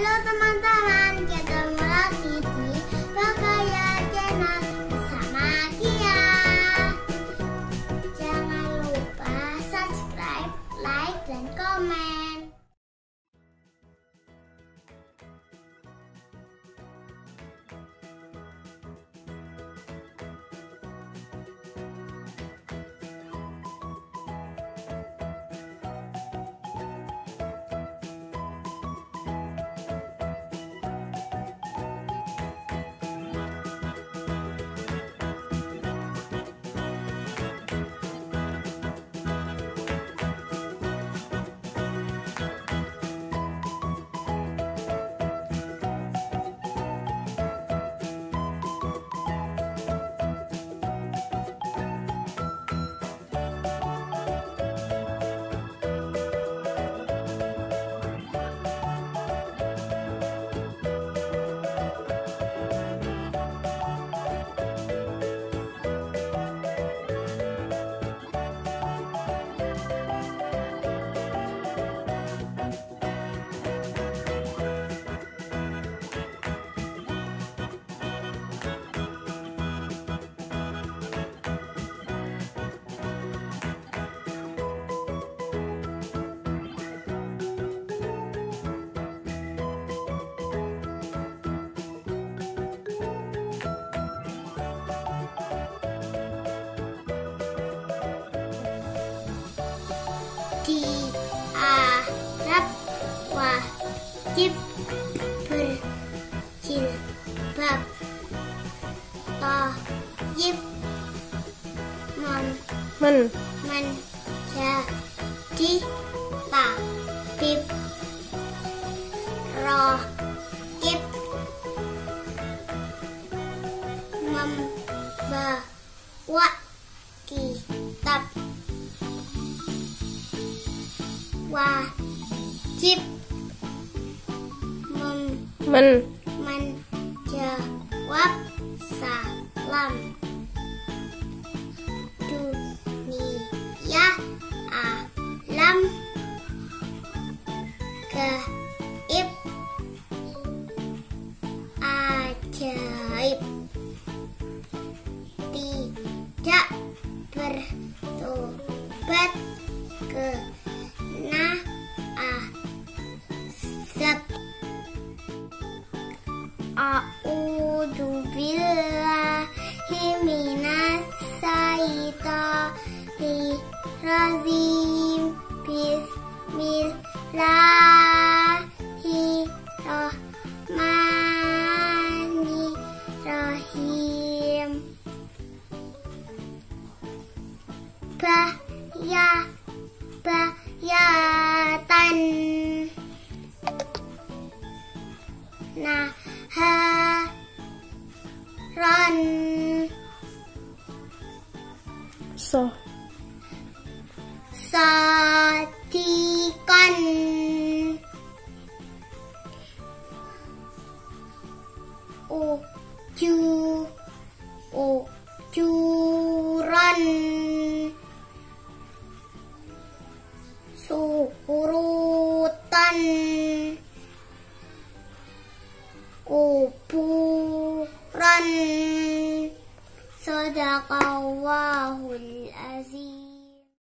Hello teman wajib berjilbab. Toyib mem Men, menjadi tabib. Rohib membawa kitab. Wajib men, menjawab salam dunia rajim. Bismillahirrahmanirrahim. Bahya bayatan naharon so, Saksikan. Ucu Ucuran. Surutan kuburan Sedakawahun Sedakawahun